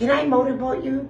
Can I motivate you?